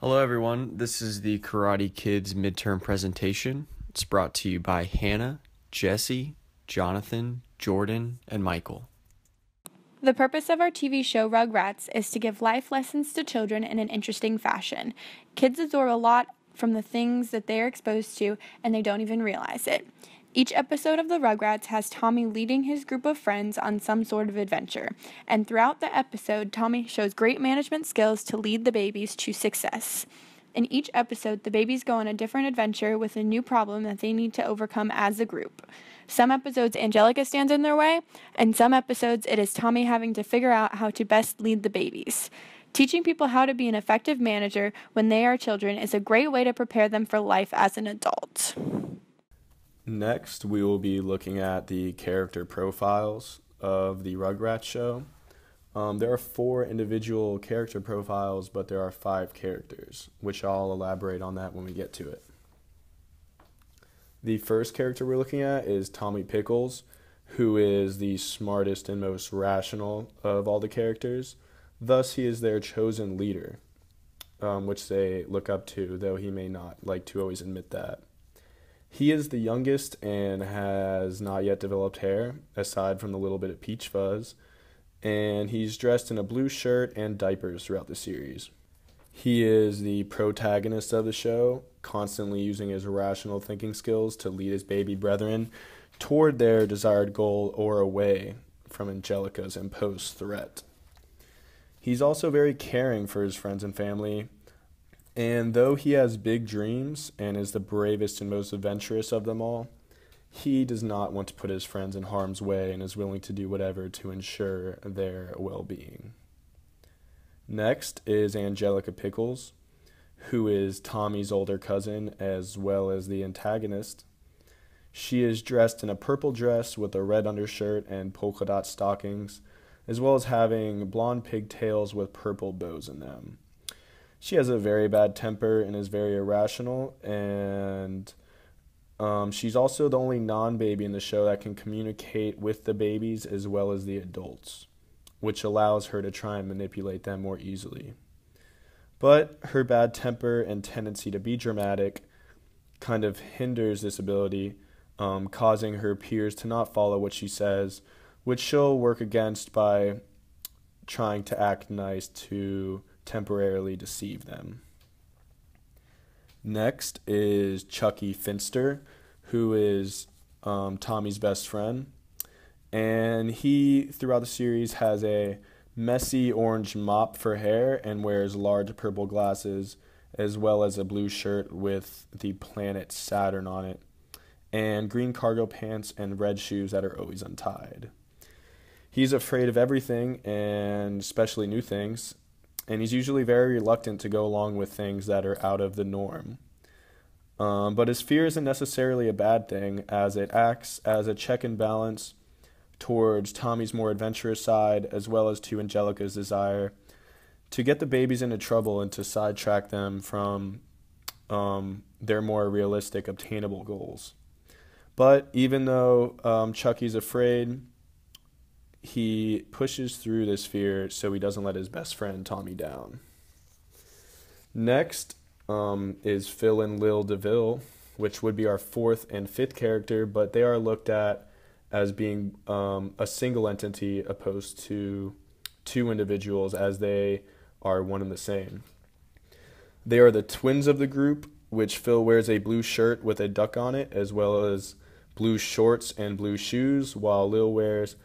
Hello, everyone. This is the Karate Kids midterm presentation. It's brought to you by Hannah, Jesse, Jonathan, Jordan, and Michael. The purpose of our TV show Rugrats is to give life lessons to children in an interesting fashion. Kids absorb a lot from the things that they are exposed to and they don't even realize it. Each episode of the Rugrats has Tommy leading his group of friends on some sort of adventure, and throughout the episode, Tommy shows great management skills to lead the babies to success. In each episode, the babies go on a different adventure with a new problem that they need to overcome as a group. Some episodes, Angelica stands in their way, and some episodes, it is Tommy having to figure out how to best lead the babies. Teaching people how to be an effective manager when they are children is a great way to prepare them for life as an adult. Next, we will be looking at the character profiles of the Rugrats show. Um, there are four individual character profiles, but there are five characters, which I'll elaborate on that when we get to it. The first character we're looking at is Tommy Pickles, who is the smartest and most rational of all the characters. Thus, he is their chosen leader, um, which they look up to, though he may not like to always admit that. He is the youngest and has not yet developed hair, aside from the little bit of peach fuzz, and he's dressed in a blue shirt and diapers throughout the series. He is the protagonist of the show, constantly using his rational thinking skills to lead his baby brethren toward their desired goal or away from Angelica's imposed threat. He's also very caring for his friends and family, and though he has big dreams and is the bravest and most adventurous of them all, he does not want to put his friends in harm's way and is willing to do whatever to ensure their well being. Next is Angelica Pickles, who is Tommy's older cousin as well as the antagonist. She is dressed in a purple dress with a red undershirt and polka dot stockings, as well as having blonde pigtails with purple bows in them she has a very bad temper and is very irrational and um, she's also the only non-baby in the show that can communicate with the babies as well as the adults which allows her to try and manipulate them more easily. But her bad temper and tendency to be dramatic kind of hinders this ability um, causing her peers to not follow what she says which she'll work against by trying to act nice to temporarily deceive them. Next is Chuckie Finster, who is um, Tommy's best friend. And he, throughout the series, has a messy orange mop for hair and wears large purple glasses, as well as a blue shirt with the planet Saturn on it, and green cargo pants and red shoes that are always untied. He's afraid of everything, and especially new things, and he's usually very reluctant to go along with things that are out of the norm. Um, but his fear isn't necessarily a bad thing, as it acts as a check and balance towards Tommy's more adventurous side, as well as to Angelica's desire to get the babies into trouble and to sidetrack them from um, their more realistic, obtainable goals. But even though um, Chuckie's afraid, he pushes through this fear so he doesn't let his best friend Tommy down. Next um, is Phil and Lil DeVille, which would be our fourth and fifth character, but they are looked at as being um, a single entity opposed to two individuals as they are one and the same. They are the twins of the group, which Phil wears a blue shirt with a duck on it, as well as blue shorts and blue shoes, while Lil wears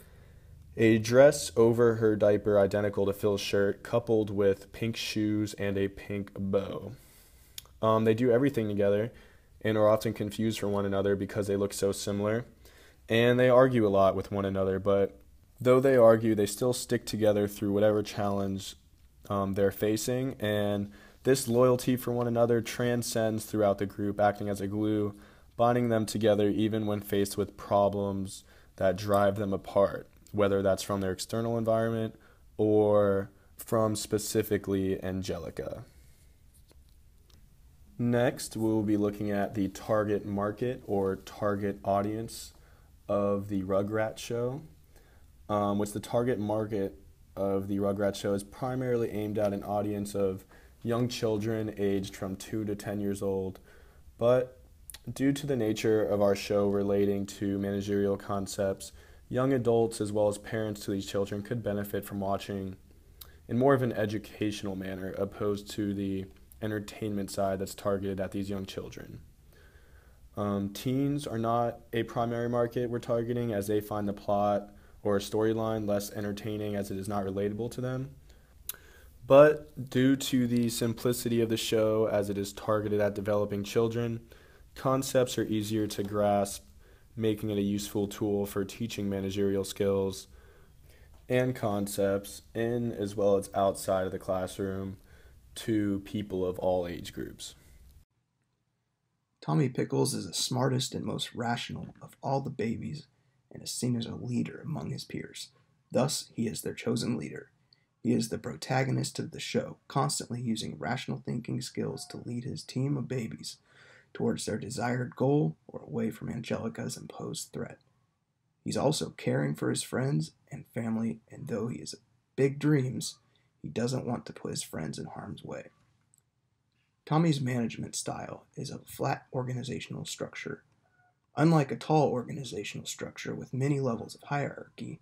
a dress over her diaper identical to Phil's shirt, coupled with pink shoes and a pink bow. Um, they do everything together and are often confused for one another because they look so similar. And they argue a lot with one another, but though they argue, they still stick together through whatever challenge um, they're facing. And this loyalty for one another transcends throughout the group, acting as a glue, bonding them together even when faced with problems that drive them apart whether that's from their external environment or from specifically Angelica. Next, we will be looking at the target market or target audience of the Rugrat show, um, which the target market of the Rugrat show is primarily aimed at an audience of young children aged from 2 to 10 years old. But due to the nature of our show relating to managerial concepts, young adults as well as parents to these children could benefit from watching in more of an educational manner opposed to the entertainment side that's targeted at these young children. Um, teens are not a primary market we're targeting as they find the plot or storyline less entertaining as it is not relatable to them. But due to the simplicity of the show as it is targeted at developing children, concepts are easier to grasp, making it a useful tool for teaching managerial skills and concepts in as well as outside of the classroom to people of all age groups. Tommy Pickles is the smartest and most rational of all the babies and is seen as a leader among his peers. Thus, he is their chosen leader. He is the protagonist of the show, constantly using rational thinking skills to lead his team of babies towards their desired goal or away from Angelica's imposed threat. He's also caring for his friends and family, and though he has big dreams, he doesn't want to put his friends in harm's way. Tommy's management style is a flat organizational structure. Unlike a tall organizational structure with many levels of hierarchy,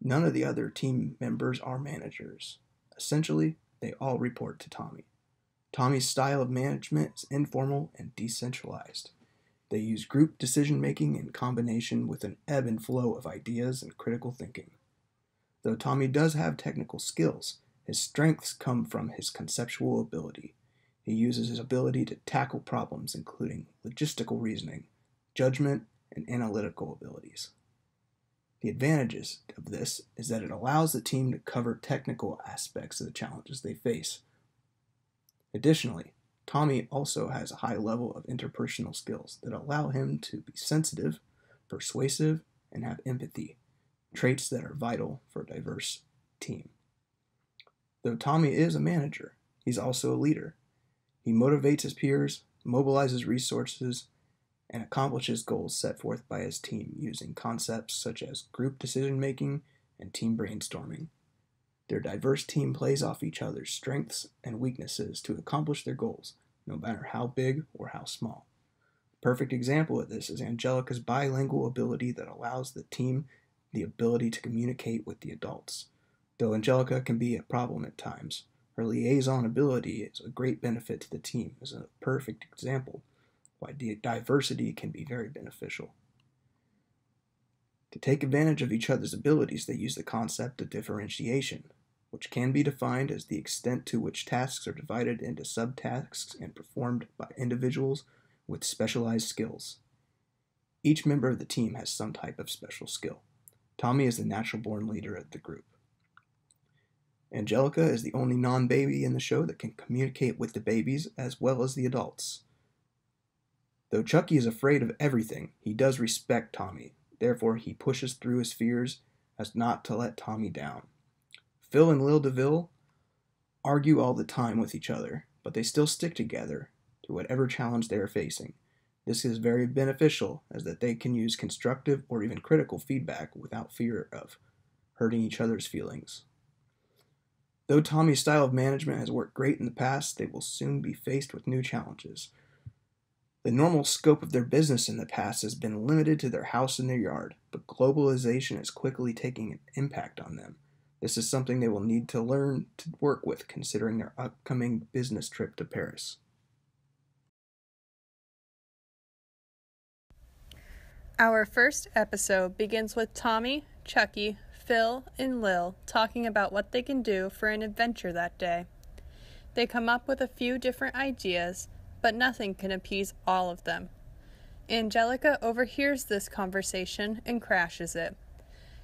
none of the other team members are managers. Essentially, they all report to Tommy. Tommy's style of management is informal and decentralized. They use group decision making in combination with an ebb and flow of ideas and critical thinking. Though Tommy does have technical skills, his strengths come from his conceptual ability. He uses his ability to tackle problems, including logistical reasoning, judgment, and analytical abilities. The advantages of this is that it allows the team to cover technical aspects of the challenges they face. Additionally, Tommy also has a high level of interpersonal skills that allow him to be sensitive, persuasive, and have empathy, traits that are vital for a diverse team. Though Tommy is a manager, he's also a leader he motivates his peers, mobilizes resources, and accomplishes goals set forth by his team using concepts such as group decision making and team brainstorming. Their diverse team plays off each other's strengths and weaknesses to accomplish their goals, no matter how big or how small. A perfect example of this is Angelica's bilingual ability that allows the team the ability to communicate with the adults. Though Angelica can be a problem at times, her liaison ability is a great benefit to the team, is a perfect example why diversity can be very beneficial. To take advantage of each other's abilities, they use the concept of differentiation, which can be defined as the extent to which tasks are divided into subtasks and performed by individuals with specialized skills. Each member of the team has some type of special skill. Tommy is the natural born leader of the group. Angelica is the only non baby in the show that can communicate with the babies as well as the adults. Though Chuckie is afraid of everything, he does respect Tommy. Therefore, he pushes through his fears as not to let Tommy down. Phil and Lil DeVille argue all the time with each other, but they still stick together to whatever challenge they are facing. This is very beneficial as that they can use constructive or even critical feedback without fear of hurting each other's feelings. Though Tommy's style of management has worked great in the past, they will soon be faced with new challenges. The normal scope of their business in the past has been limited to their house and their yard, but globalization is quickly taking an impact on them. This is something they will need to learn to work with considering their upcoming business trip to Paris. Our first episode begins with Tommy, Chuckie, Phil and Lil talking about what they can do for an adventure that day. They come up with a few different ideas, but nothing can appease all of them. Angelica overhears this conversation and crashes it.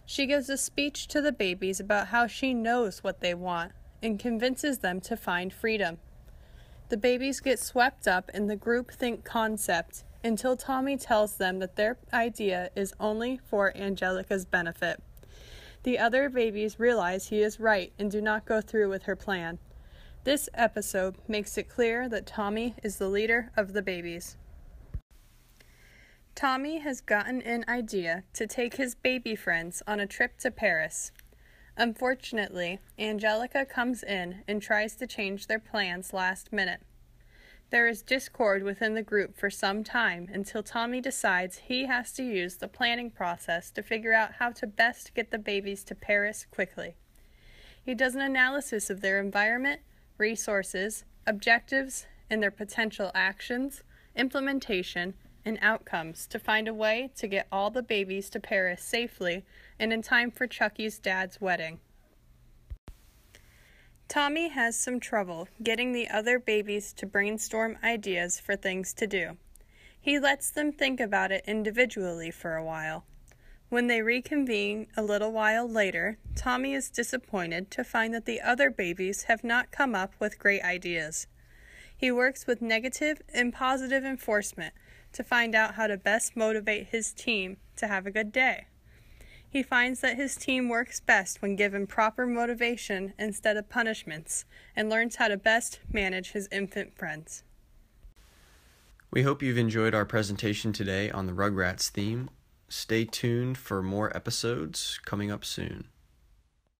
She gives a speech to the babies about how she knows what they want and convinces them to find freedom. The babies get swept up in the groupthink concept until Tommy tells them that their idea is only for Angelica's benefit. The other babies realize he is right and do not go through with her plan. This episode makes it clear that Tommy is the leader of the babies. Tommy has gotten an idea to take his baby friends on a trip to Paris. Unfortunately, Angelica comes in and tries to change their plans last minute. There is discord within the group for some time until Tommy decides he has to use the planning process to figure out how to best get the babies to Paris quickly. He does an analysis of their environment, resources, objectives, and their potential actions, implementation, and outcomes to find a way to get all the babies to Paris safely and in time for Chuckie's dad's wedding. Tommy has some trouble getting the other babies to brainstorm ideas for things to do. He lets them think about it individually for a while. When they reconvene a little while later, Tommy is disappointed to find that the other babies have not come up with great ideas. He works with negative and positive enforcement to find out how to best motivate his team to have a good day. He finds that his team works best when given proper motivation instead of punishments and learns how to best manage his infant friends. We hope you've enjoyed our presentation today on the Rugrats theme. Stay tuned for more episodes coming up soon.